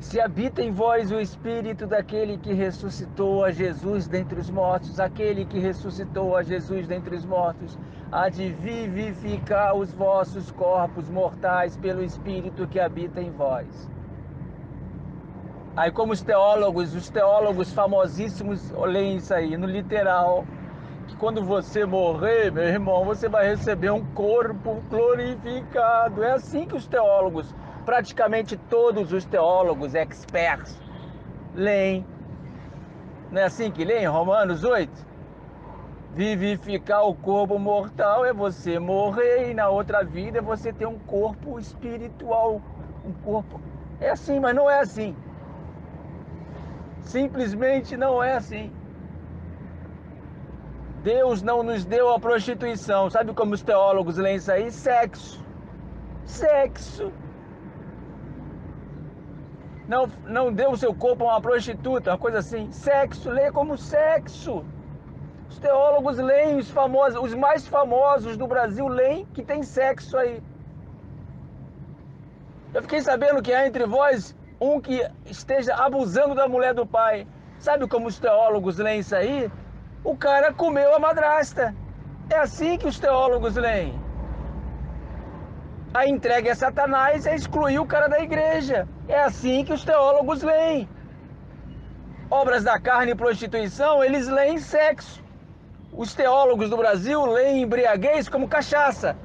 Se habita em vós o espírito daquele que ressuscitou a Jesus dentre os mortos, aquele que ressuscitou a Jesus dentre os mortos, há de vivificar os vossos corpos mortais pelo espírito que habita em vós. Aí, como os teólogos, os teólogos famosíssimos leem isso aí, no literal, que quando você morrer, meu irmão, você vai receber um corpo glorificado. É assim que os teólogos praticamente todos os teólogos experts leem. Não é assim que leem Romanos 8? Vivificar o corpo mortal é você morrer e na outra vida você ter um corpo espiritual, um corpo. É assim, mas não é assim. Simplesmente não é assim. Deus não nos deu a prostituição. Sabe como os teólogos leem isso aí? Sexo. Sexo não, não deu o seu corpo a uma prostituta, uma coisa assim. Sexo, leia como sexo. Os teólogos leem, os famosos, os mais famosos do Brasil leem que tem sexo aí. Eu fiquei sabendo que há entre vós um que esteja abusando da mulher do pai. Sabe como os teólogos leem isso aí? O cara comeu a madrasta. É assim que os teólogos leem. A entrega é Satanás é excluir o cara da igreja. É assim que os teólogos leem. Obras da carne e prostituição, eles leem sexo. Os teólogos do Brasil leem embriaguez como cachaça,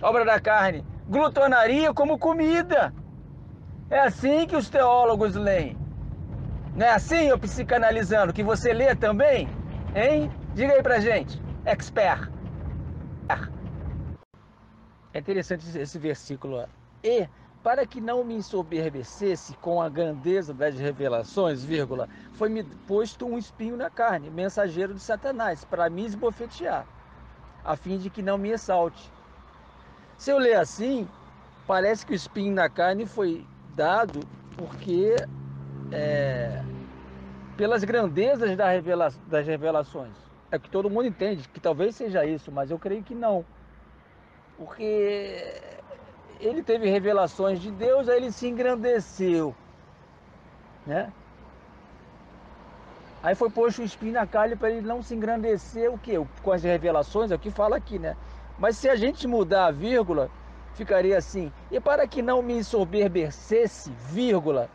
obra da carne. Glutonaria como comida. É assim que os teólogos leem. Não é assim, eu psicanalizando, que você lê também? Hein? Diga aí pra gente. Expert. É interessante esse versículo. E para que não me ensoberbecesse com a grandeza das revelações, vírgula, foi-me posto um espinho na carne, mensageiro de Satanás, para me esbofetear, a fim de que não me exalte. Se eu ler assim, parece que o espinho na carne foi dado porque é, pelas grandezas das revelações. É que todo mundo entende que talvez seja isso, mas eu creio que não. Porque ele teve revelações de Deus, aí ele se engrandeceu, né? Aí foi posto o espinho na carne para ele não se engrandecer, o quê? Com as revelações, é o que fala aqui, né? Mas se a gente mudar a vírgula, ficaria assim: e para que não me ensoberbecesse, vírgula,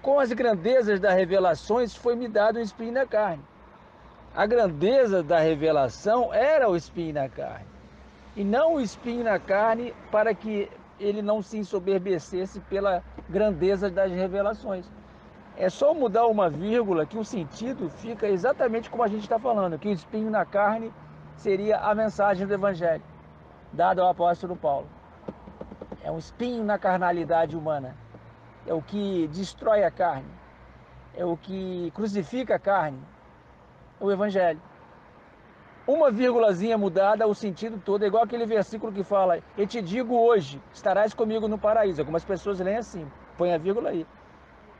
com as grandezas das revelações foi-me dado o espinho na carne. A grandeza da revelação era o espinho na carne e não o espinho na carne, para que ele não se ensoberbecesse pela grandeza das revelações. É só mudar uma vírgula que o sentido fica exatamente como a gente está falando, que o espinho na carne seria a mensagem do Evangelho, dada ao apóstolo Paulo. É um espinho na carnalidade humana, é o que destrói a carne, é o que crucifica a carne, o Evangelho uma vírgulazinha mudada, o sentido todo, é igual aquele versículo que fala: Eu te digo hoje, estarás comigo no paraíso. Algumas pessoas leem assim, põe a vírgula aí.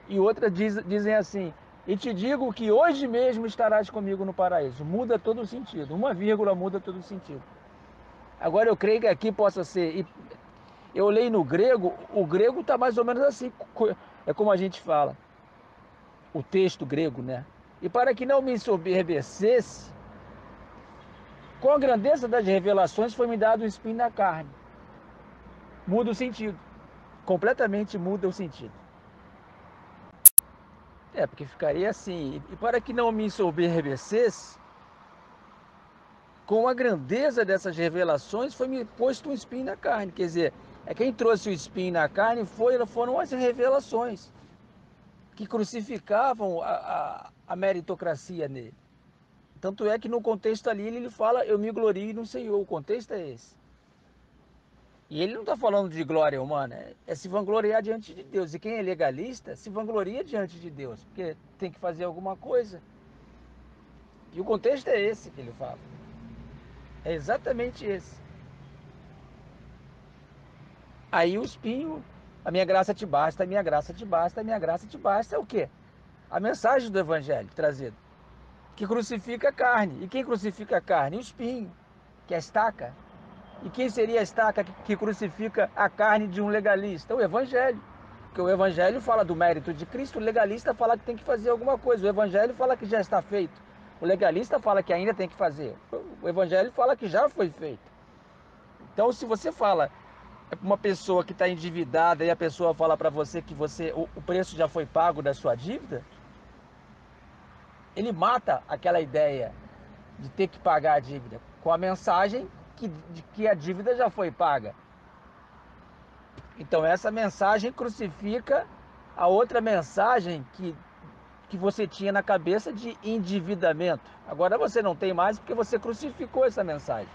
E outras diz, dizem assim: E te digo que hoje mesmo estarás comigo no paraíso. Muda todo o sentido. Uma vírgula muda todo o sentido. Agora eu creio que aqui possa ser. Eu leio no grego, o grego está mais ou menos assim. É como a gente fala. O texto grego, né? E para que não me ensoberbecesse, com a grandeza das revelações foi-me dado um espinho na carne. Muda o sentido. Completamente muda o sentido. É, porque ficaria assim. E para que não me ensoberbecesse, com a grandeza dessas revelações foi-me posto um espinho na carne. Quer dizer, é quem trouxe o espinho na carne foi, foram as revelações que crucificavam a, a, a meritocracia nele. Tanto é que no contexto ali ele fala, eu me glorio no Senhor. O contexto é esse. E ele não está falando de glória humana, é, é se vangloriar diante de Deus. E quem é legalista se vangloria diante de Deus, porque tem que fazer alguma coisa. E o contexto é esse que ele fala. É exatamente esse. Aí o espinho, a minha graça te basta, a minha graça te basta, a minha graça te basta é o quê? A mensagem do evangelho trazida que crucifica a carne. E quem crucifica a carne? O espinho, que é a estaca. E quem seria a estaca que crucifica a carne de um legalista? O Evangelho. Porque o Evangelho fala do mérito de Cristo, o legalista fala que tem que fazer alguma coisa, o Evangelho fala que já está feito, o legalista fala que ainda tem que fazer, o Evangelho fala que já foi feito. Então, se você fala é para uma pessoa que está endividada e a pessoa fala para você que você o, o preço já foi pago da sua dívida, ele mata aquela ideia de ter que pagar a dívida com a mensagem que, de que a dívida já foi paga. Então essa mensagem crucifica a outra mensagem que, que você tinha na cabeça de endividamento. Agora você não tem mais porque você crucificou essa mensagem.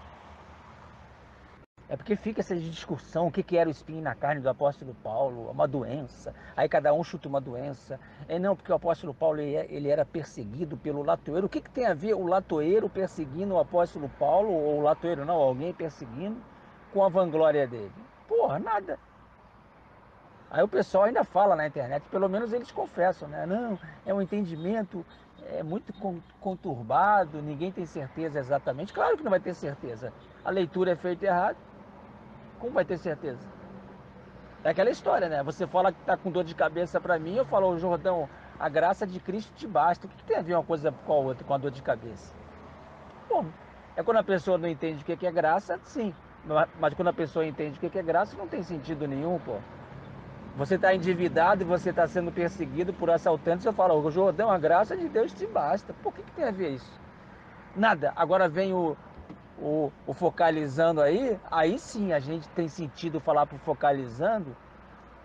É porque fica essa discussão, o que, que era o espinho na carne do apóstolo Paulo, uma doença. Aí cada um chuta uma doença. É não, porque o apóstolo Paulo é, ele era perseguido pelo latoeiro. O que, que tem a ver o latoeiro perseguindo o apóstolo Paulo, ou o latoeiro não, alguém perseguindo, com a vanglória dele? Porra, nada. Aí o pessoal ainda fala na internet, pelo menos eles confessam, né? Não, é um entendimento é muito conturbado, ninguém tem certeza exatamente. Claro que não vai ter certeza. A leitura é feita errado. Como vai ter certeza? É aquela história, né? Você fala que tá com dor de cabeça para mim, eu falo, Jordão, a graça de Cristo te basta. O que, tem a ver uma coisa com a outra, com a dor de cabeça? Bom, é quando a pessoa não entende o que é graça, sim. Mas quando a pessoa entende o que é graça, não tem sentido nenhum, pô. Você está endividado e você está sendo perseguido por assaltantes. Eu falo, Jordão, a graça de Deus te basta. Por que, que tem a ver isso? Nada. Agora vem o, o, o focalizando aí, aí sim a gente tem sentido falar para focalizando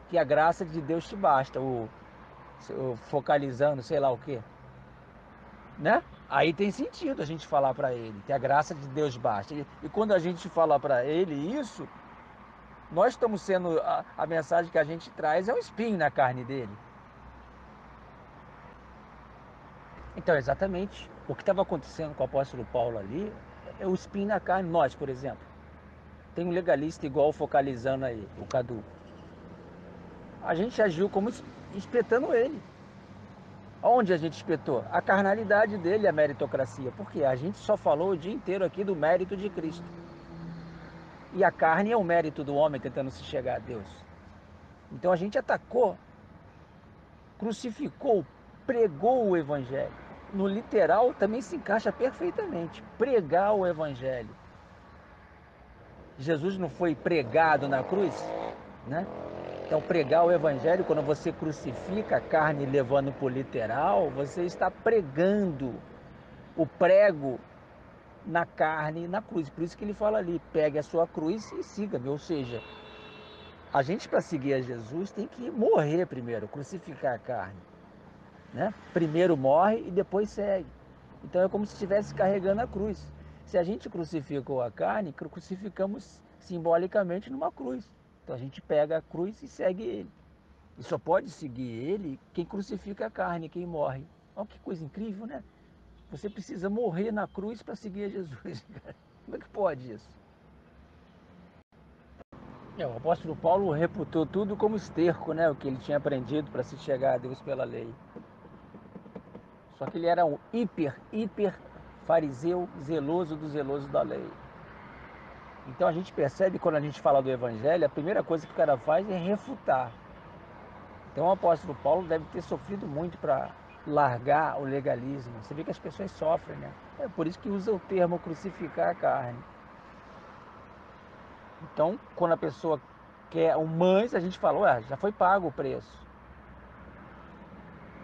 que a graça de Deus te basta. O, o focalizando, sei lá o que. Né? Aí tem sentido a gente falar para ele que a graça de Deus basta. E, e quando a gente fala para ele isso, nós estamos sendo. A, a mensagem que a gente traz é um espinho na carne dele. Então, exatamente o que estava acontecendo com o apóstolo Paulo ali o espinho na carne. Nós, por exemplo, tem um legalista igual focalizando aí, o Cadu. A gente agiu como espetando ele. Onde a gente espetou? A carnalidade dele, a meritocracia. Porque a gente só falou o dia inteiro aqui do mérito de Cristo. E a carne é o mérito do homem tentando se chegar a Deus. Então a gente atacou, crucificou, pregou o Evangelho. No literal também se encaixa perfeitamente. Pregar o Evangelho. Jesus não foi pregado na cruz, né? Então, pregar o Evangelho, quando você crucifica a carne levando para o literal, você está pregando o prego na carne na cruz. Por isso que ele fala ali: pegue a sua cruz e siga-me. Ou seja, a gente para seguir a Jesus tem que morrer primeiro, crucificar a carne. Né? Primeiro morre e depois segue. Então é como se estivesse carregando a cruz. Se a gente crucificou a carne, crucificamos simbolicamente numa cruz. Então a gente pega a cruz e segue ele. E só pode seguir ele quem crucifica a carne, quem morre. Olha que coisa incrível, né? Você precisa morrer na cruz para seguir Jesus. Como é que pode isso? É, o apóstolo Paulo reputou tudo como esterco, né? O que ele tinha aprendido para se chegar a Deus pela lei. Só que ele era um hiper, hiper fariseu, zeloso do zeloso da lei. Então a gente percebe quando a gente fala do evangelho, a primeira coisa que o cara faz é refutar. Então o apóstolo Paulo deve ter sofrido muito para largar o legalismo. Você vê que as pessoas sofrem, né? É por isso que usa o termo crucificar a carne. Então, quando a pessoa quer um mães, a gente fala, ué, já foi pago o preço.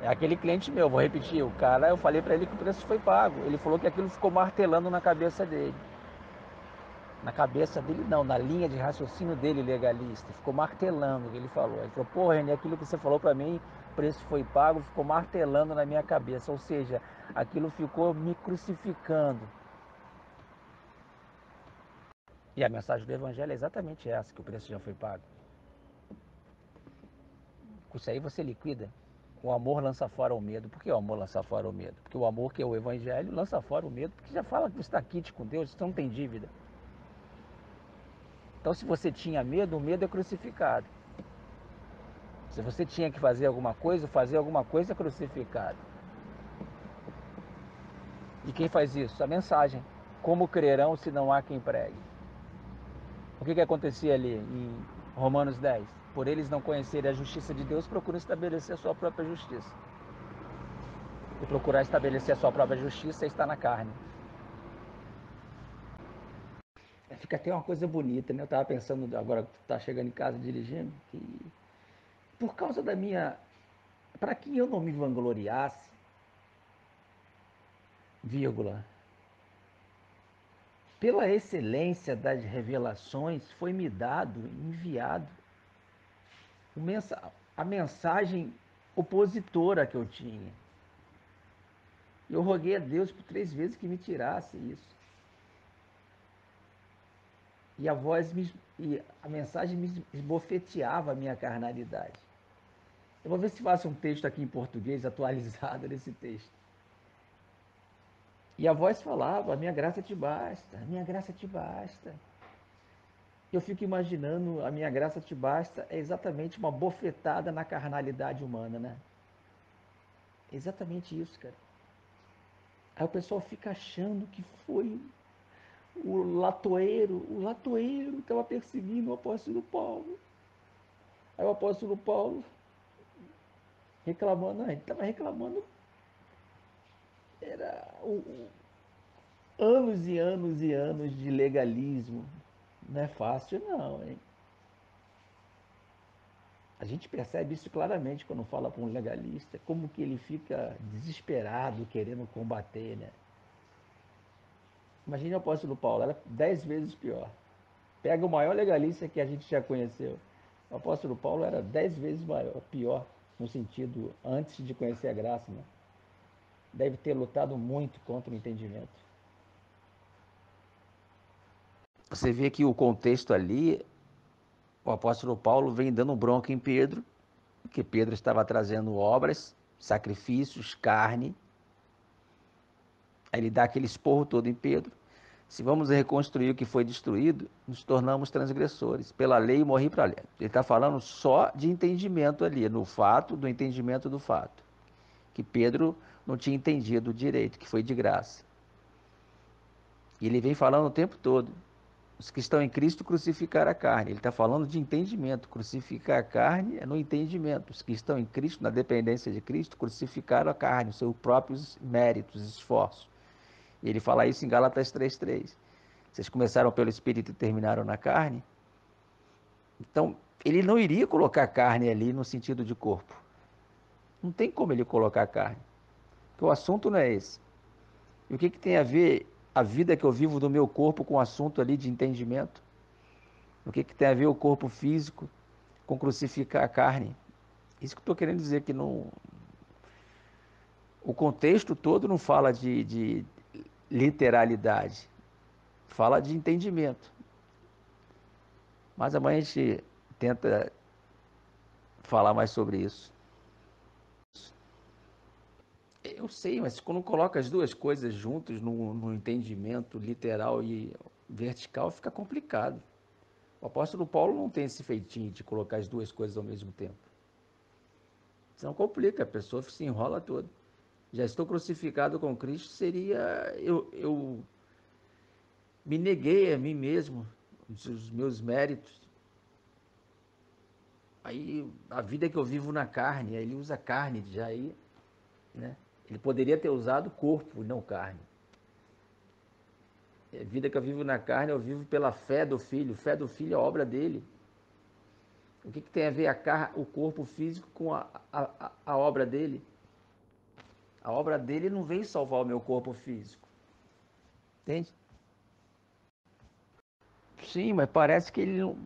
É aquele cliente meu, vou repetir, o cara, eu falei para ele que o preço foi pago. Ele falou que aquilo ficou martelando na cabeça dele. Na cabeça dele não, na linha de raciocínio dele legalista. Ficou martelando o que ele falou. Ele falou, porra, René, aquilo que você falou para mim preço foi pago, ficou martelando na minha cabeça, ou seja, aquilo ficou me crucificando. E a mensagem do Evangelho é exatamente essa, que o preço já foi pago. Com isso aí você liquida. O amor lança fora o medo. Por que o amor lança fora o medo? Porque o amor, que é o Evangelho, lança fora o medo, porque já fala que você está quite com Deus, você não tem dívida. Então, se você tinha medo, o medo é crucificado. Se você tinha que fazer alguma coisa, fazer alguma coisa é crucificado. E quem faz isso? A mensagem. Como crerão se não há quem pregue? O que, que acontecia ali em Romanos 10? Por eles não conhecerem a justiça de Deus, procuram estabelecer a sua própria justiça. E procurar estabelecer a sua própria justiça está na carne. É, fica até uma coisa bonita, né? Eu estava pensando agora que está chegando em casa dirigindo, que por causa da minha. Para que eu não me vangloriasse, vírgula, pela excelência das revelações, foi-me dado, enviado, a mensagem opositora que eu tinha. Eu roguei a Deus por três vezes que me tirasse isso. E a voz me, e a mensagem me esbofeteava a minha carnalidade. Eu vou ver se faço um texto aqui em português atualizado desse texto. E a voz falava: A minha graça te basta, a minha graça te basta. Eu fico imaginando: A minha graça te basta é exatamente uma bofetada na carnalidade humana, né? É exatamente isso, cara. Aí o pessoal fica achando que foi o latoeiro, o latoeiro estava perseguindo o apóstolo Paulo. Aí o apóstolo Paulo reclamando, não, ele estava reclamando era o, o, anos e anos e anos de legalismo. Não é fácil não, hein? A gente percebe isso claramente quando fala para um legalista, como que ele fica desesperado querendo combater, né? Imagine o apóstolo Paulo, era dez vezes pior. Pega o maior legalista que a gente já conheceu. O apóstolo Paulo era dez vezes maior, pior, no sentido antes de conhecer a graça, né? deve ter lutado muito contra o entendimento. Você vê que o contexto ali, o apóstolo Paulo vem dando bronca em Pedro, que Pedro estava trazendo obras, sacrifícios, carne. Aí ele dá aquele esporro todo em Pedro. Se vamos reconstruir o que foi destruído, nos tornamos transgressores. Pela lei morri para a lei. Ele está falando só de entendimento ali, no fato, do entendimento do fato. Que Pedro não tinha entendido direito, que foi de graça. E ele vem falando o tempo todo. Os que estão em Cristo crucificaram a carne. Ele está falando de entendimento. Crucificar a carne é no entendimento. Os que estão em Cristo, na dependência de Cristo, crucificaram a carne, os seus próprios méritos, esforços. E ele fala isso em Gálatas 3,3. Vocês começaram pelo Espírito e terminaram na carne. Então, ele não iria colocar carne ali no sentido de corpo. Não tem como ele colocar carne. Porque o assunto não é esse. E o que, que tem a ver a vida que eu vivo do meu corpo com o assunto ali de entendimento? O que, que tem a ver o corpo físico com crucificar a carne? Isso que estou querendo dizer que não. O contexto todo não fala de, de literalidade, fala de entendimento. Mas amanhã a gente tenta falar mais sobre isso. Eu sei, mas quando coloca as duas coisas juntas no, no entendimento literal e vertical, fica complicado. O apóstolo Paulo não tem esse feitinho de colocar as duas coisas ao mesmo tempo. Senão complica, a pessoa se enrola toda. Já estou crucificado com Cristo, seria eu, eu me neguei a mim mesmo, os meus méritos. Aí a vida que eu vivo na carne, aí ele usa carne já aí, né? Ele poderia ter usado corpo e não carne. A vida que eu vivo na carne, eu vivo pela fé do Filho. Fé do Filho é a obra dele. O que, que tem a ver a car o corpo físico com a, a, a obra dele? A obra dele não veio salvar o meu corpo físico. Entende? Sim, mas parece que ele não,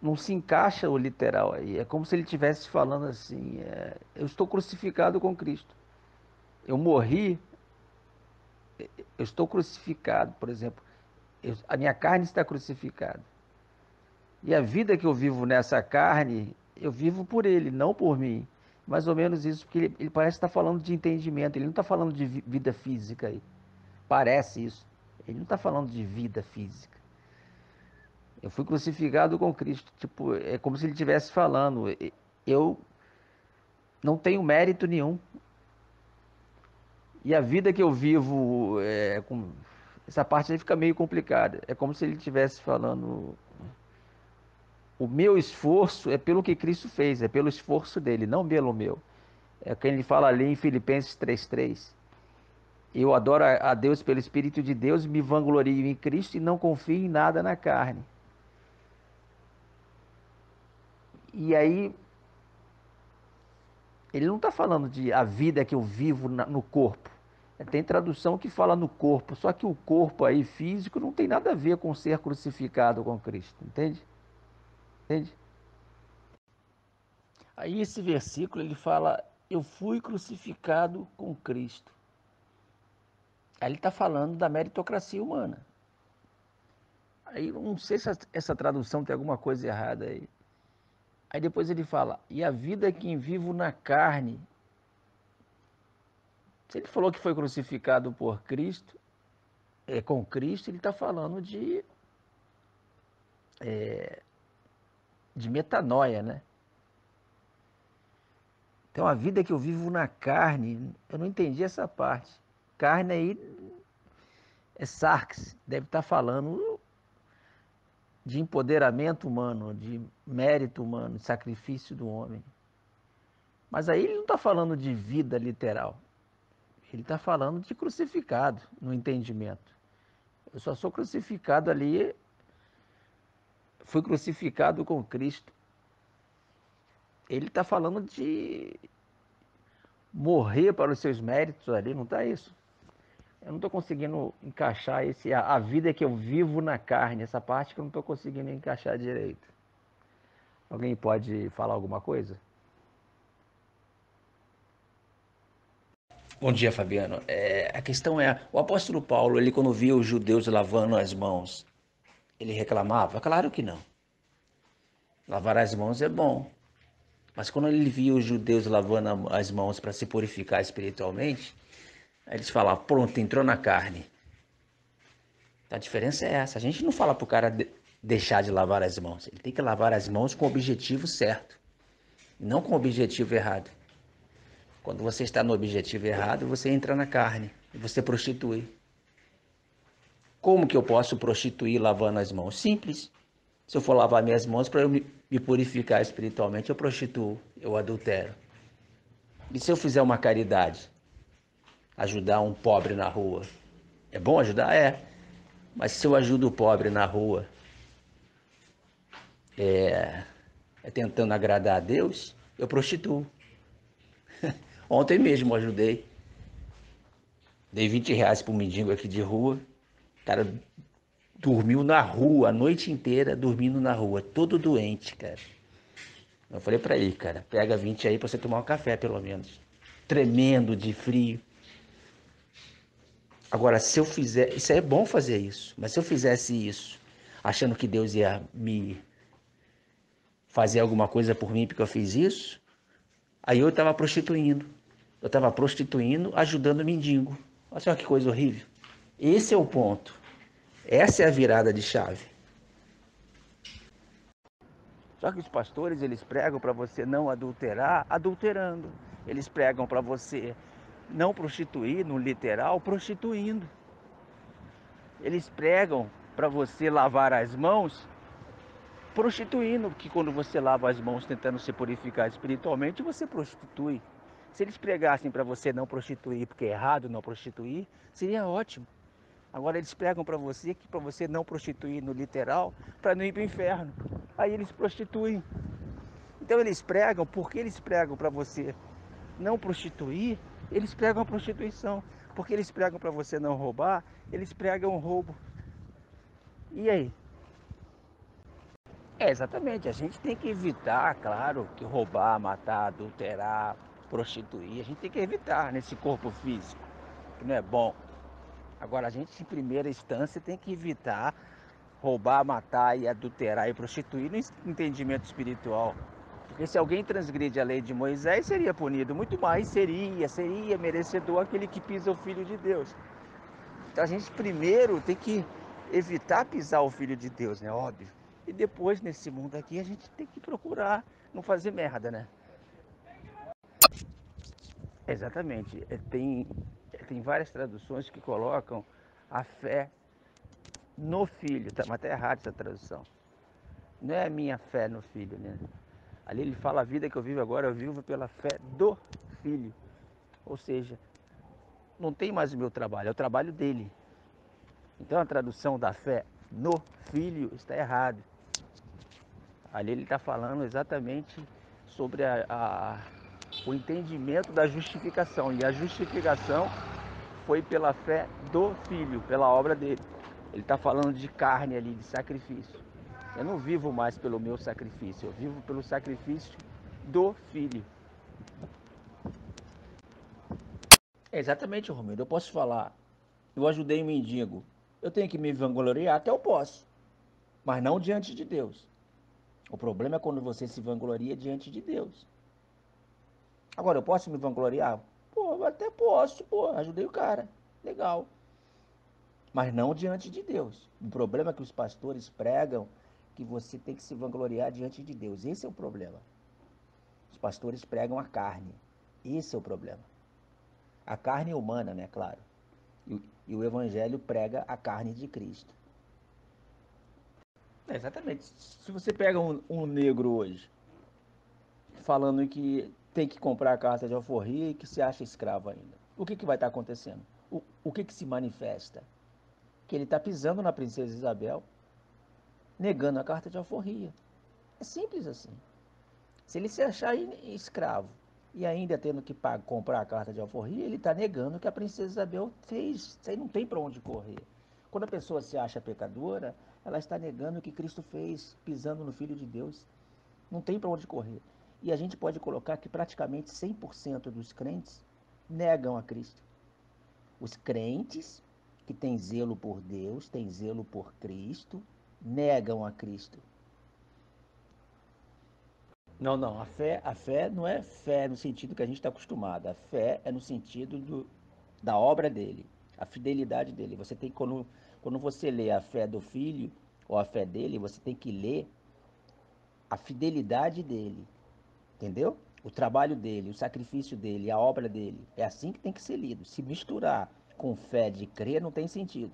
não se encaixa o literal aí. É como se ele estivesse falando assim: é, eu estou crucificado com Cristo eu morri, eu estou crucificado, por exemplo, eu, a minha carne está crucificada. E a vida que eu vivo nessa carne, eu vivo por ele, não por mim. Mais ou menos isso, porque ele, ele parece estar falando de entendimento, ele não está falando de vida física aí. Parece isso. Ele não está falando de vida física. Eu fui crucificado com Cristo. Tipo, é como se ele estivesse falando. Eu não tenho mérito nenhum. E a vida que eu vivo, é, com, essa parte aí fica meio complicada. É como se ele estivesse falando. O meu esforço é pelo que Cristo fez, é pelo esforço dele, não pelo meu. É quem ele fala ali em Filipenses 3:3. Eu adoro a Deus pelo Espírito de Deus, me vanglorio em Cristo e não confio em nada na carne. E aí, ele não está falando de a vida que eu vivo no corpo. Tem tradução que fala no corpo, só que o corpo aí físico não tem nada a ver com ser crucificado com Cristo, entende? Entende? Aí esse versículo ele fala: Eu fui crucificado com Cristo. Aí ele está falando da meritocracia humana. Aí não sei se essa tradução tem alguma coisa errada aí. Aí depois ele fala: E a vida que vivo na carne. Se ele falou que foi crucificado por Cristo, é, com Cristo, ele está falando de. É, de metanoia, né? Então a vida que eu vivo na carne, eu não entendi essa parte. Carne aí é sarx, deve estar tá falando de empoderamento humano, de mérito humano, de sacrifício do homem. Mas aí ele não está falando de vida literal. Ele está falando de crucificado no entendimento. Eu só sou crucificado ali, fui crucificado com Cristo. Ele está falando de morrer para os seus méritos ali, não está isso? eu não estou conseguindo encaixar esse a, a, vida que eu vivo na carne, essa parte que eu não estou conseguindo encaixar direito. Alguém pode falar alguma coisa? Bom dia, Fabiano. É, a questão é, o apóstolo Paulo, ele quando via os judeus lavando as mãos, ele reclamava? Claro que não. Lavar as mãos é bom. Mas quando ele via os judeus lavando as mãos para se purificar espiritualmente, eles falam, pronto, entrou na carne. A diferença é essa. A gente não fala para o cara de deixar de lavar as mãos. Ele tem que lavar as mãos com o objetivo certo. Não com o objetivo errado. Quando você está no objetivo errado, você entra na carne e você prostitui. Como que eu posso prostituir lavando as mãos? Simples. Se eu for lavar minhas mãos para eu me purificar espiritualmente, eu prostituo, eu adultero. E se eu fizer uma caridade? ajudar um pobre na rua. É bom ajudar? É. Mas se eu ajudo o pobre na rua, é, é tentando agradar a Deus, eu prostituo. Ontem mesmo eu ajudei. Dei 20 reais para um mendigo aqui de rua. O cara dormiu na rua a noite inteira, dormindo na rua, todo doente, cara. Eu falei para ele, cara, pega 20 aí para você tomar um café, pelo menos. Tremendo de frio. Agora, se eu fizer, isso é bom fazer isso, mas se eu fizesse isso, achando que Deus ia me fazer alguma coisa por mim porque eu fiz isso, aí eu estava prostituindo. Eu estava prostituindo, ajudando o mendigo. Olha só que coisa horrível. Esse é o ponto. Essa é a virada de chave. Só que os pastores, eles pregam para você não adulterar, adulterando. Eles pregam para você não prostituir no literal, prostituindo. Eles pregam para você lavar as mãos, prostituindo, que quando você lava as mãos tentando se purificar espiritualmente, você prostitui. Se eles pregassem para você não prostituir, porque é errado não prostituir, seria ótimo. Agora eles pregam para você que para você não prostituir no literal, para não ir para o inferno. Aí eles prostituem. Então eles pregam, porque eles pregam para você não prostituir, eles pregam a prostituição. Porque eles pregam para você não roubar, eles pregam o roubo. E aí? É, exatamente. A gente tem que evitar, claro, que roubar, matar, adulterar, prostituir. A gente tem que evitar nesse corpo físico, que não é bom. Agora, a gente, em primeira instância, tem que evitar roubar, matar e adulterar e prostituir no entendimento espiritual. Porque se alguém transgride a lei de Moisés, seria punido. Muito mais seria, seria merecedor aquele que pisa o Filho de Deus. Então a gente primeiro tem que evitar pisar o Filho de Deus, né? Óbvio. E depois, nesse mundo aqui, a gente tem que procurar não fazer merda, né? Exatamente. É, tem, é, tem várias traduções que colocam a fé no Filho. Tá, mas tá errado essa tradução. Não é a minha fé no filho, né? Ali ele fala a vida que eu vivo agora, eu vivo pela fé do filho. Ou seja, não tem mais o meu trabalho, é o trabalho dele. Então a tradução da fé no filho está errado. Ali ele está falando exatamente sobre a, a, o entendimento da justificação. E a justificação foi pela fé do filho, pela obra dele. Ele está falando de carne ali, de sacrifício. Eu não vivo mais pelo meu sacrifício, eu vivo pelo sacrifício do filho. É exatamente, Romero. Eu posso falar, eu ajudei um mendigo. Eu tenho que me vangloriar, até eu posso. Mas não diante de Deus. O problema é quando você se vangloria diante de Deus. Agora, eu posso me vangloriar? Pô, até posso, pô, ajudei o cara. Legal. Mas não diante de Deus. O problema é que os pastores pregam que você tem que se vangloriar diante de Deus. Esse é o problema. Os pastores pregam a carne. Esse é o problema. A carne humana, né, claro. E, e o evangelho prega a carne de Cristo. É, exatamente. Se você pega um, um, negro hoje, falando que tem que comprar a carta de alforria e que se acha escravo ainda, o que, que vai estar acontecendo? O, o que, que se manifesta? Que ele está pisando na princesa Isabel negando a carta de alforria. É simples assim. Se ele se achar escravo e ainda tendo que pagar, comprar a carta de alforria, ele está negando que a princesa Isabel fez. Isso aí não tem para onde correr. Quando a pessoa se acha pecadora, ela está negando o que Cristo fez, pisando no Filho de Deus. Não tem para onde correr. E a gente pode colocar que praticamente 100% dos crentes negam a Cristo. Os crentes que têm zelo por Deus, têm zelo por Cristo, negam a Cristo. Não, não, a fé, a fé não é fé no sentido que a gente está acostumado. A fé é no sentido do, da obra dele, a fidelidade dele. Você tem quando, quando você lê a fé do filho ou a fé dele, você tem que ler a fidelidade dele. Entendeu? O trabalho dele, o sacrifício dele, a obra dele. É assim que tem que ser lido. Se misturar com fé de crer não tem sentido.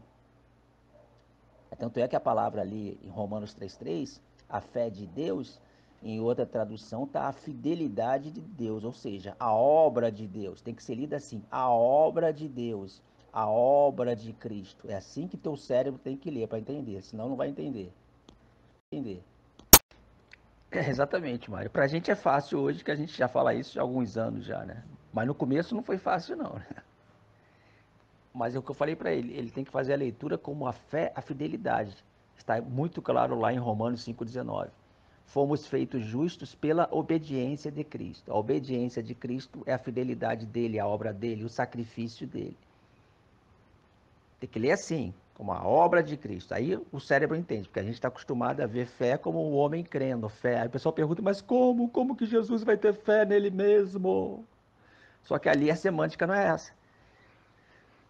Tanto é que a palavra ali em Romanos 3,3, a fé de Deus, em outra tradução está a fidelidade de Deus, ou seja, a obra de Deus. Tem que ser lida assim, a obra de Deus, a obra de Cristo. É assim que teu cérebro tem que ler para entender, senão não vai entender. Entender. É, exatamente, Mário. Para a gente é fácil hoje, que a gente já fala isso há alguns anos já, né? Mas no começo não foi fácil não, né? Mas é o que eu falei para ele, ele tem que fazer a leitura como a fé, a fidelidade. Está muito claro lá em Romanos 5,19. Fomos feitos justos pela obediência de Cristo. A obediência de Cristo é a fidelidade dele, a obra dele, o sacrifício dele. Tem que ler assim, como a obra de Cristo. Aí o cérebro entende, porque a gente está acostumado a ver fé como o um homem crendo, fé. Aí o pessoal pergunta, mas como? Como que Jesus vai ter fé nele mesmo? Só que ali a semântica não é essa.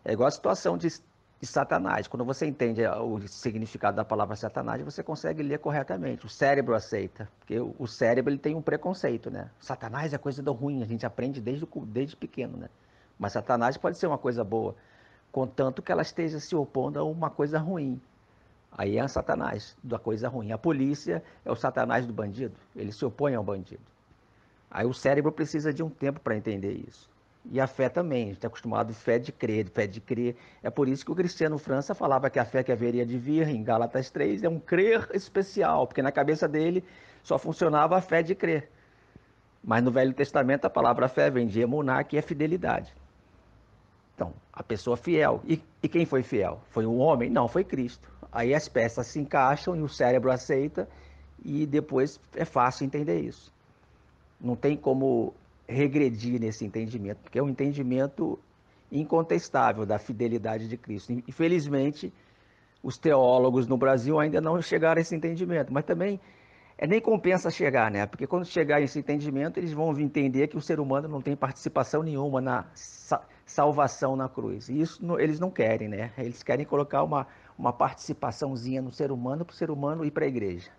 É igual a situação de, de Satanás. Quando você entende o significado da palavra Satanás, você consegue ler corretamente. O cérebro aceita, porque o cérebro ele tem um preconceito, né? Satanás é coisa do ruim, a gente aprende desde, desde pequeno, né? Mas Satanás pode ser uma coisa boa, contanto que ela esteja se opondo a uma coisa ruim. Aí é Satanás da coisa ruim. A polícia é o Satanás do bandido, ele se opõe ao bandido. Aí o cérebro precisa de um tempo para entender isso. E a fé também, a gente está acostumado fé de crer, fé de crer. É por isso que o Cristiano França falava que a fé que haveria de vir, em Gálatas 3, é um crer especial, porque na cabeça dele só funcionava a fé de crer. Mas no Velho Testamento a palavra fé vem de emuná, que é fidelidade. A pessoa fiel. E, e quem foi fiel? Foi o homem? Não, foi Cristo. Aí as peças se encaixam e o cérebro aceita e depois é fácil entender isso. Não tem como regredir nesse entendimento, porque é um entendimento incontestável da fidelidade de Cristo. Infelizmente, os teólogos no Brasil ainda não chegaram a esse entendimento, mas também é, nem compensa chegar, né? Porque quando chegar esse entendimento, eles vão entender que o ser humano não tem participação nenhuma na salvação na cruz. E isso eles não querem, né? Eles querem colocar uma, uma participaçãozinha no ser humano para o ser humano ir para a igreja.